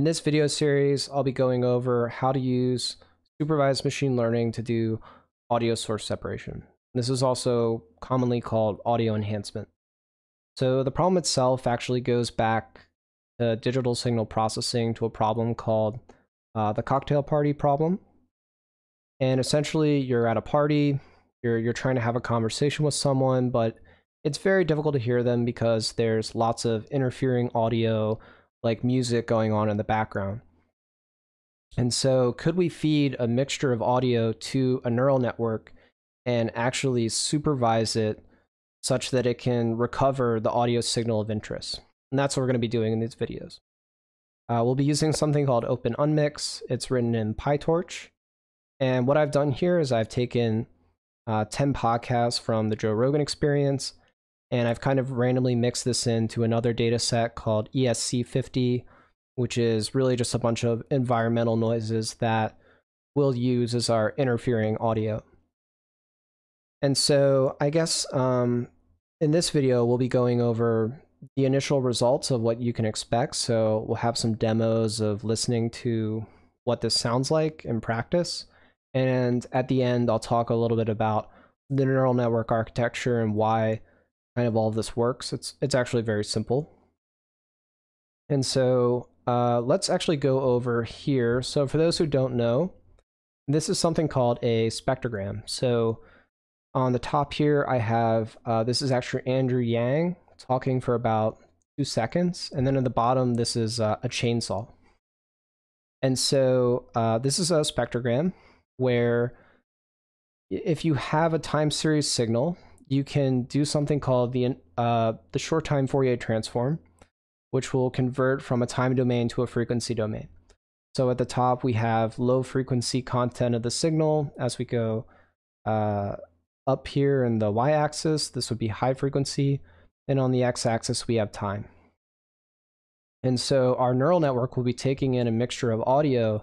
In this video series, I'll be going over how to use supervised machine learning to do audio source separation. This is also commonly called audio enhancement. So the problem itself actually goes back to digital signal processing to a problem called uh, the cocktail party problem. And essentially, you're at a party, you're, you're trying to have a conversation with someone, but it's very difficult to hear them because there's lots of interfering audio, like music going on in the background. And so, could we feed a mixture of audio to a neural network and actually supervise it such that it can recover the audio signal of interest? And that's what we're going to be doing in these videos. Uh, we'll be using something called Open Unmix. It's written in PyTorch. And what I've done here is I've taken uh, 10 podcasts from the Joe Rogan experience, and I've kind of randomly mixed this into another data set called ESC50, which is really just a bunch of environmental noises that we'll use as our interfering audio. And so I guess um, in this video, we'll be going over the initial results of what you can expect. So we'll have some demos of listening to what this sounds like in practice. And at the end, I'll talk a little bit about the neural network architecture and why kind of all of this works. It's it's actually very simple. And so uh, let's actually go over here. So for those who don't know, this is something called a spectrogram. So on the top here, I have, uh, this is actually Andrew Yang talking for about two seconds. And then at the bottom, this is uh, a chainsaw. And so uh, this is a spectrogram where if you have a time series signal, you can do something called the, uh, the short time Fourier transform, which will convert from a time domain to a frequency domain. So at the top, we have low frequency content of the signal. As we go uh, up here in the y-axis, this would be high frequency. And on the x-axis, we have time. And so our neural network will be taking in a mixture of audio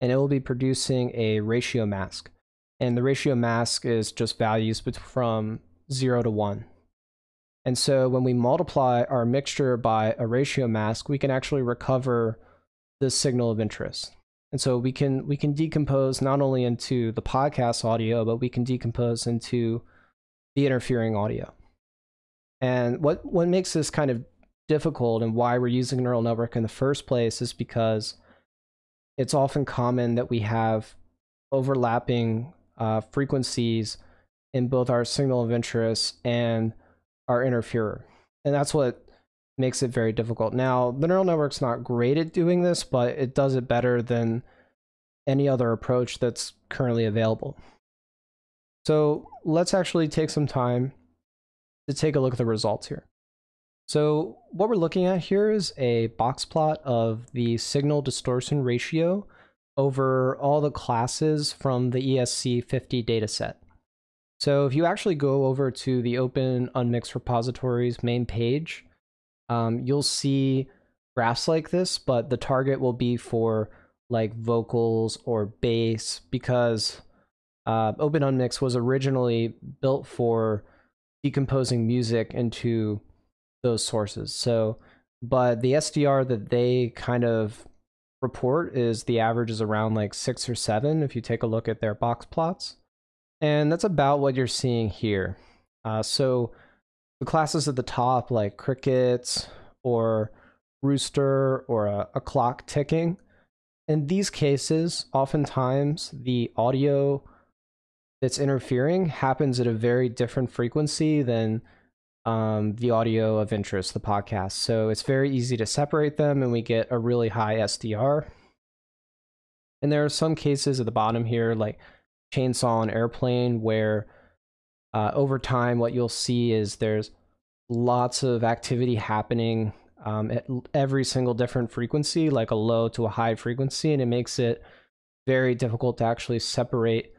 and it will be producing a ratio mask. And the ratio mask is just values from 0 to 1. And so when we multiply our mixture by a ratio mask, we can actually recover the signal of interest. And so we can we can decompose not only into the podcast audio, but we can decompose into the interfering audio. And what what makes this kind of difficult and why we're using neural network in the first place is because it's often common that we have overlapping uh, frequencies in both our signal of interest and our interferer. And that's what makes it very difficult. Now, the neural network's not great at doing this, but it does it better than any other approach that's currently available. So let's actually take some time to take a look at the results here. So what we're looking at here is a box plot of the signal distortion ratio over all the classes from the ESC50 dataset. So if you actually go over to the Open Unmixed repositories main page, um, you'll see graphs like this, but the target will be for like vocals or bass because uh, Open Unmix was originally built for decomposing music into those sources. So, but the SDR that they kind of report is the average is around like six or seven if you take a look at their box plots. And that's about what you're seeing here. Uh, so the classes at the top, like crickets or rooster or a, a clock ticking, in these cases, oftentimes the audio that's interfering happens at a very different frequency than um, the audio of interest, the podcast. So it's very easy to separate them and we get a really high SDR. And there are some cases at the bottom here, like chainsaw and airplane, where uh, over time, what you'll see is there's lots of activity happening um, at every single different frequency, like a low to a high frequency, and it makes it very difficult to actually separate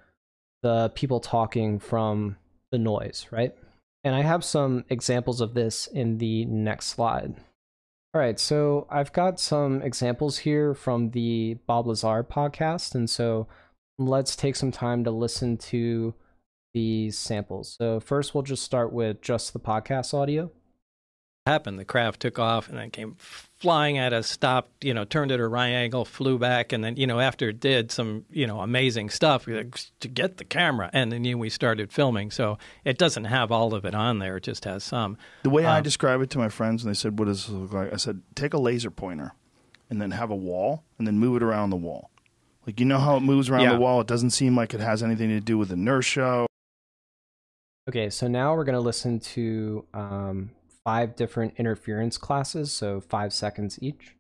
the people talking from the noise, right? And I have some examples of this in the next slide. All right, so I've got some examples here from the Bob Lazar podcast. And so let's take some time to listen to these samples. So first we'll just start with just the podcast audio. happened. The craft took off and then came flying at us, stopped, you know, turned at a right angle, flew back, and then, you know, after it did some, you know, amazing stuff, we like, to get the camera, and then you know, we started filming. So it doesn't have all of it on there; it just has some. The way um, I describe it to my friends, and they said, "What does this look like?" I said, "Take a laser pointer, and then have a wall, and then move it around the wall. Like you know how it moves around yeah. the wall. It doesn't seem like it has anything to do with inertia." Okay, so now we're going to listen to um, five different interference classes, so five seconds each.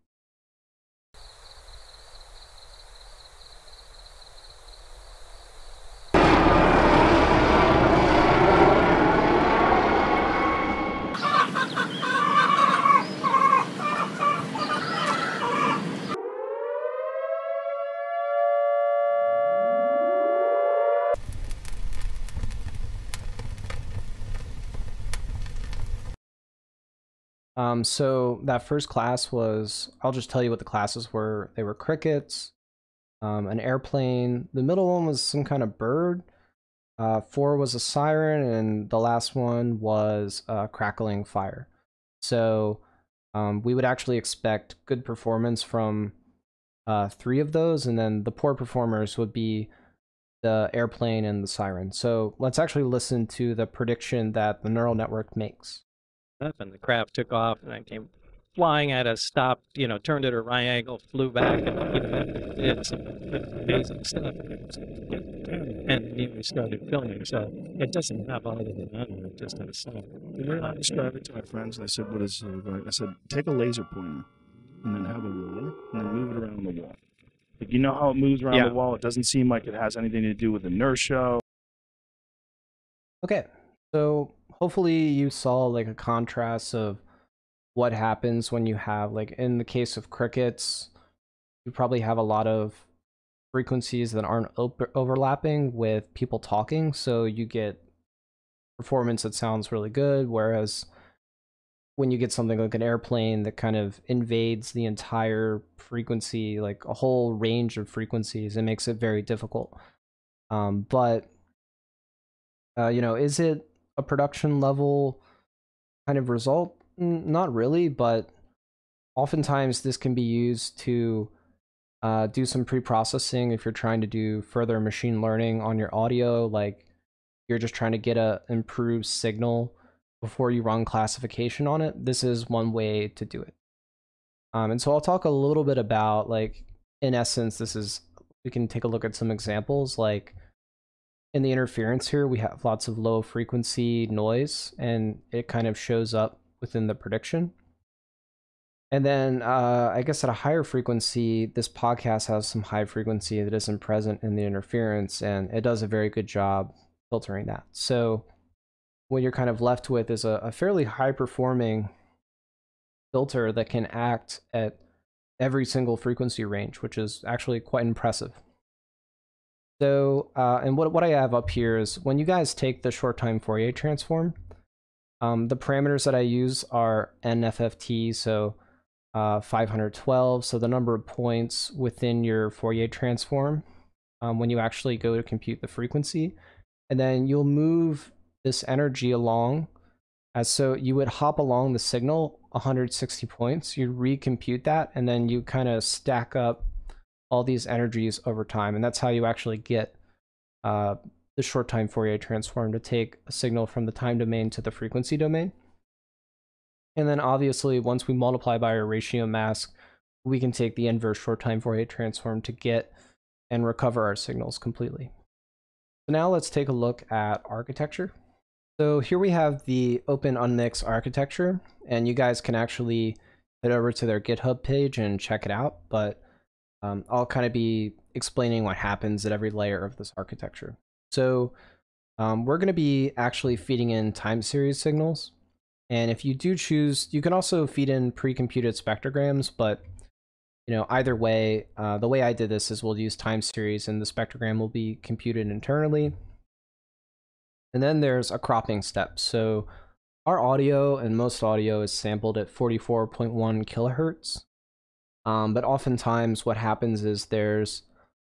Um, so that first class was, I'll just tell you what the classes were. They were crickets, um, an airplane. The middle one was some kind of bird. Uh, four was a siren, and the last one was a crackling fire. So um, we would actually expect good performance from uh, three of those, and then the poor performers would be the airplane and the siren. So let's actually listen to the prediction that the neural network makes and the craft took off and I came flying at us, stopped, you know, turned at a right angle, flew back, and you know, did some amazing stuff. And then we started filming, so it doesn't have all of it on it, just has some. When I described it to my friends, and they said, "What is uh, it? I said, "Take a laser pointer, and then have a ruler, and then move it around the wall. Like you know how it moves around yeah. the wall. It doesn't seem like it has anything to do with inertia." Okay, so hopefully you saw like a contrast of what happens when you have like in the case of crickets you probably have a lot of frequencies that aren't overlapping with people talking so you get performance that sounds really good whereas when you get something like an airplane that kind of invades the entire frequency like a whole range of frequencies it makes it very difficult. Um, but uh, you know is it a production level kind of result? Not really, but oftentimes this can be used to uh, do some pre-processing if you're trying to do further machine learning on your audio, like you're just trying to get a improved signal before you run classification on it. This is one way to do it. Um, and so I'll talk a little bit about like in essence, this is we can take a look at some examples like in the interference here, we have lots of low frequency noise, and it kind of shows up within the prediction. And then uh, I guess at a higher frequency, this podcast has some high frequency that isn't present in the interference, and it does a very good job filtering that. So what you're kind of left with is a, a fairly high performing filter that can act at every single frequency range, which is actually quite impressive. So, uh, and what, what I have up here is when you guys take the short time Fourier transform, um, the parameters that I use are NFFT, so uh, 512, so the number of points within your Fourier transform um, when you actually go to compute the frequency. And then you'll move this energy along as so you would hop along the signal 160 points, you recompute that, and then you kind of stack up all these energies over time. And that's how you actually get uh, the short time Fourier transform to take a signal from the time domain to the frequency domain. And then obviously, once we multiply by our ratio mask, we can take the inverse short time Fourier transform to get and recover our signals completely. So now let's take a look at architecture. So here we have the Open Unmix architecture, and you guys can actually head over to their GitHub page and check it out. But um, I'll kind of be explaining what happens at every layer of this architecture. So um, we're going to be actually feeding in time series signals. And if you do choose, you can also feed in pre-computed spectrograms, but you know, either way, uh, the way I did this is we'll use time series and the spectrogram will be computed internally. And then there's a cropping step. So our audio and most audio is sampled at 44.1 kilohertz. Um, but oftentimes, what happens is there's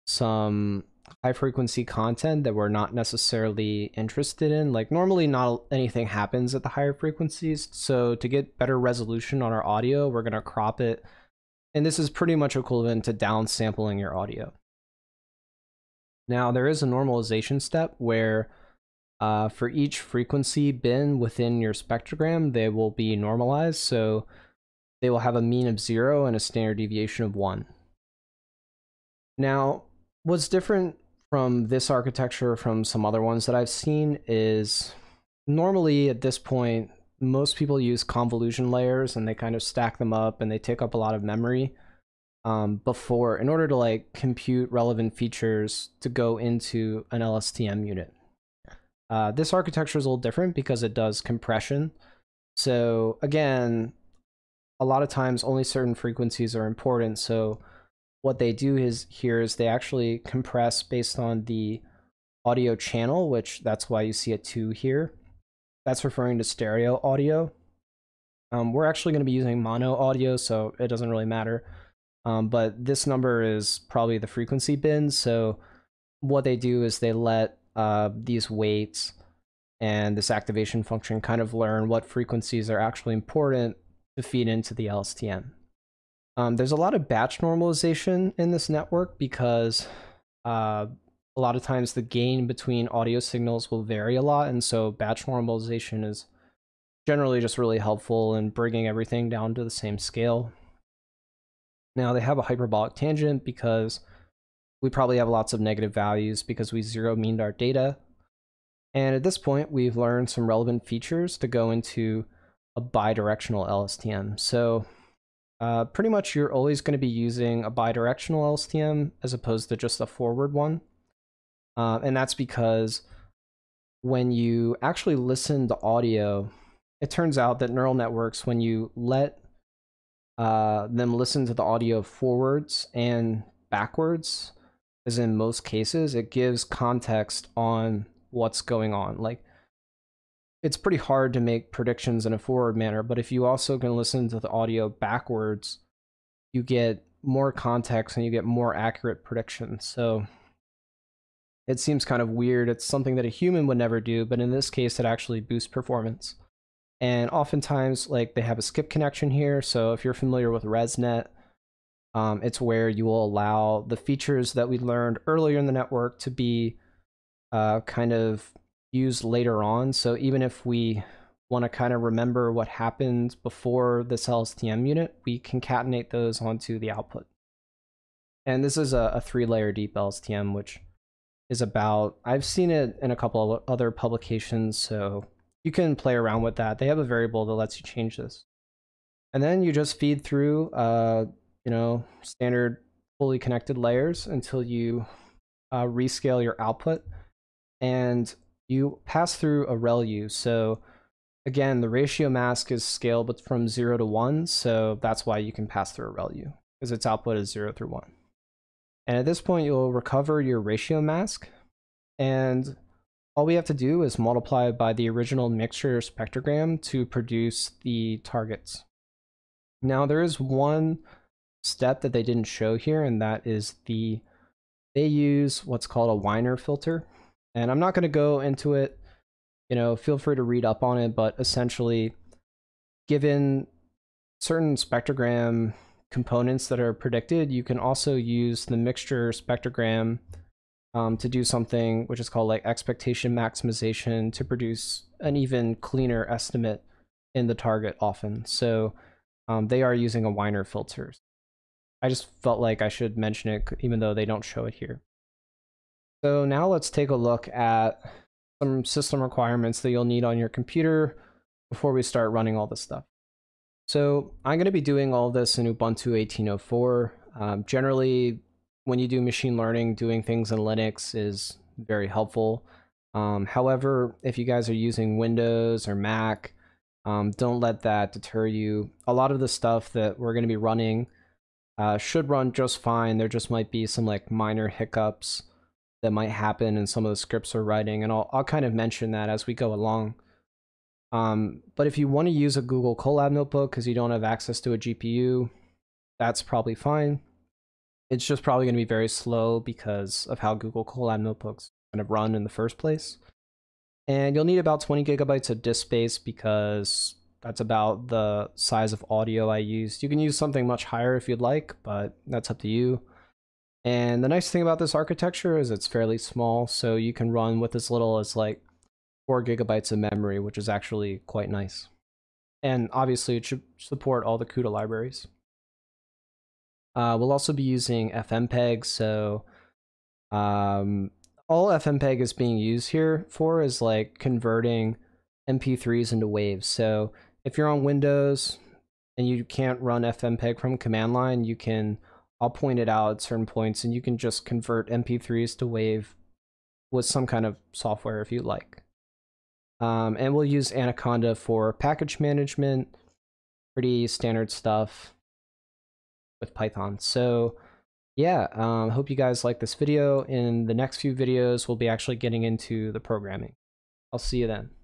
some high frequency content that we're not necessarily interested in. Like normally not anything happens at the higher frequencies. So to get better resolution on our audio, we're going to crop it. And this is pretty much equivalent to downsampling your audio. Now there is a normalization step where uh, for each frequency bin within your spectrogram, they will be normalized. So they will have a mean of zero and a standard deviation of one. Now, what's different from this architecture from some other ones that I've seen is normally at this point, most people use convolution layers and they kind of stack them up and they take up a lot of memory um, before in order to like compute relevant features to go into an LSTM unit. Uh, this architecture is a little different because it does compression. So again, a lot of times only certain frequencies are important. So what they do is here is they actually compress based on the audio channel, which that's why you see a two here. That's referring to stereo audio. Um, we're actually going to be using mono audio, so it doesn't really matter. Um, but this number is probably the frequency bin. So what they do is they let uh, these weights and this activation function kind of learn what frequencies are actually important to feed into the LSTM. Um, there's a lot of batch normalization in this network because uh, a lot of times the gain between audio signals will vary a lot. And so batch normalization is generally just really helpful in bringing everything down to the same scale. Now they have a hyperbolic tangent because we probably have lots of negative values because we zero meaned our data. And at this point, we've learned some relevant features to go into a bidirectional LSTM. So uh, pretty much you're always going to be using a bidirectional LSTM as opposed to just a forward one. Uh, and that's because when you actually listen to audio, it turns out that neural networks, when you let uh, them listen to the audio forwards and backwards, as in most cases, it gives context on what's going on. Like it's pretty hard to make predictions in a forward manner, but if you also can listen to the audio backwards, you get more context and you get more accurate predictions. So it seems kind of weird. It's something that a human would never do, but in this case, it actually boosts performance. And oftentimes, like they have a skip connection here. So if you're familiar with ResNet, um, it's where you will allow the features that we learned earlier in the network to be uh, kind of used later on. So even if we want to kind of remember what happened before this LSTM unit, we concatenate those onto the output. And this is a, a three layer deep LSTM, which is about, I've seen it in a couple of other publications, so you can play around with that. They have a variable that lets you change this. And then you just feed through, uh, you know, standard fully connected layers until you uh, rescale your output. And you pass through a ReLU. So again, the ratio mask is scaled but from 0 to 1, so that's why you can pass through a ReLU, because its output is 0 through 1. And at this point, you'll recover your ratio mask, and all we have to do is multiply by the original mixture spectrogram to produce the targets. Now, there is one step that they didn't show here, and that is the they use what's called a Wiener filter. And I'm not going to go into it. You know, feel free to read up on it, but essentially, given certain spectrogram components that are predicted, you can also use the mixture spectrogram um, to do something which is called like expectation maximization to produce an even cleaner estimate in the target often. So um, they are using a Wiener filter. I just felt like I should mention it even though they don't show it here. So now let's take a look at some system requirements that you'll need on your computer before we start running all this stuff. So I'm going to be doing all this in Ubuntu 18.04. Um, generally, when you do machine learning, doing things in Linux is very helpful. Um, however, if you guys are using Windows or Mac, um, don't let that deter you. A lot of the stuff that we're going to be running uh, should run just fine. There just might be some like minor hiccups that might happen in some of the scripts we're writing, and I'll I'll kind of mention that as we go along. Um, but if you want to use a Google Colab notebook because you don't have access to a GPU, that's probably fine. It's just probably going to be very slow because of how Google Colab notebooks kind of run in the first place. And you'll need about 20 gigabytes of disk space because that's about the size of audio I used. You can use something much higher if you'd like, but that's up to you. And the nice thing about this architecture is it's fairly small, so you can run with as little as like 4 gigabytes of memory, which is actually quite nice. And obviously, it should support all the CUDA libraries. Uh, we'll also be using FFmpeg, so um, all FFmpeg is being used here for is like converting MP3s into waves. So if you're on Windows and you can't run FFmpeg from command line, you can, I'll point it out at certain points and you can just convert MP3s to wave with some kind of software if you like. Um, and we'll use Anaconda for package management, pretty standard stuff with Python. So yeah, um, hope you guys like this video. In the next few videos, we'll be actually getting into the programming. I'll see you then.